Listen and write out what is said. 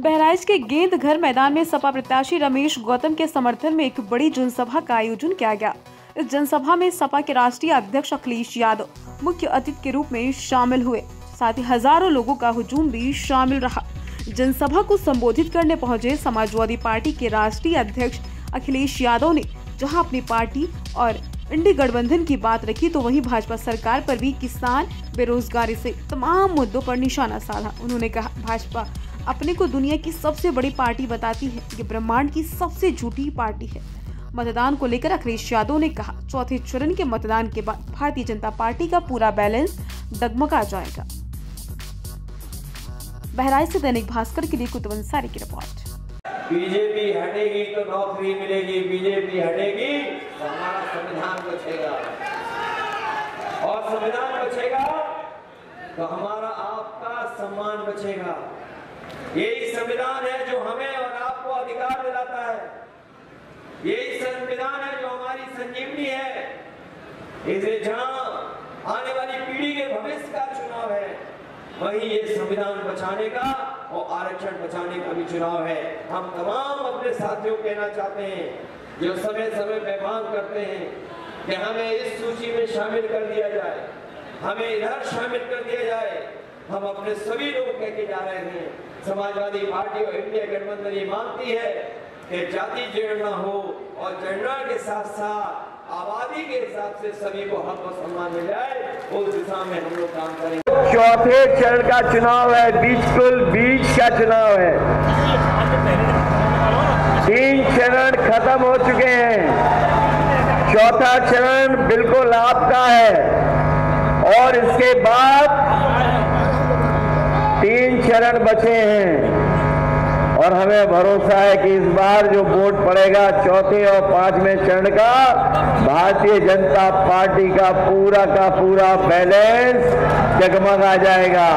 बहराइच के गेंद घर मैदान में सपा प्रत्याशी रमेश गौतम के समर्थन में एक बड़ी जनसभा का आयोजन किया गया। इस जनसभा में सपा के राष्ट्रीय अध्यक्ष अखिलेश यादव, मुख्य अतिथि के रूप में शामिल हुए। साथ ही हज़ारों लोगों का हुजूम भी शामिल रहा। जनसभा को संबोधित करने पहुँचे समाजवादी पार्टी के राष्ट्रीय अध्यक्ष अखिलेश यादव ने, जहाँ अपनी पार्टी और इंडी गठबंधन की बात रखी तो वहीं भाजपा सरकार पर भी किसान बेरोजगारी से तमाम मुद्दों पर निशाना साधा, उन्होंने कहा। भाजपा अपने को दुनिया की सबसे बड़ी पार्टी बताती है, ये ब्रह्मांड की सबसे झूठी पार्टी है। मतदान को लेकर अखिलेश यादव ने कहा, चौथे चरण के मतदान के बाद भारतीय जनता पार्टी का पूरा बैलेंस डगमगा जाएगा। बहराइच से दैनिक भास्कर के लिए कुतुब अंसारी की रिपोर्ट। बीजेपी हटेगी तो नौकरी मिलेगी, बीजेपी हटेगी तो हमारा संविधान बचेगा। और संविधान बचेगा तो हमारा आपका सम्मान बचेगा। यही संविधान है जो हमें और आपको अधिकार दिलाता है। यही संविधान है जो हमारी संजीवनी है। इसे जहाँ आने वाली पीढ़ी के भविष्य का चुनाव है, वही ये संविधान बचाने का और आरक्षण बचाने का भी चुनाव है। हम तमाम अपने साथियों कहना चाहते हैं, जो समय समय पे मांग करते हैं कि हमें इस सूची में शामिल कर दिया जाए, हमें इधर शामिल कर दिया जाए। हम अपने सभी लोग कह के जा रहे हैं। समाजवादी पार्टी और इंडिया गठबंधन ये मानती है कि जाति जनगणना हो और जनगणना के साथ साथ, आबादी के हिसाब से सभी को हक और सम्मान मिल जाए, उस दिशा में हम लोग काम करेंगे। चौथे चरण का चुनाव है बिल्कुल बीच का चुनाव है। तीन चरण खत्म हो चुके हैं। चौथा चरण बिल्कुल आपका है। और इसके बाद तीन चरण बचे हैं। और हमें भरोसा है कि इस बार जो वोट पड़ेगा चौथे और पाँचवें चरण का, भारतीय जनता पार्टी का पूरा का पूरा बैलेंस जगमगा जाएगा।